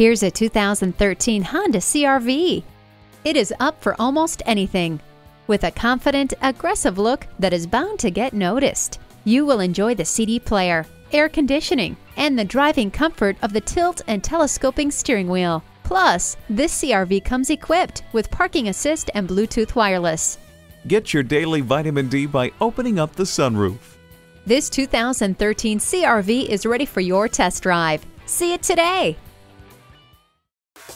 Here's a 2013 Honda CRV. It is up for almost anything. With a confident, aggressive look that is bound to get noticed. You will enjoy the CD player, air conditioning, and the driving comfort of the tilt and telescoping steering wheel. Plus, this CRV comes equipped with parking assist and Bluetooth wireless. Get your daily vitamin D by opening up the sunroof. This 2013 CRV is ready for your test drive. See it today.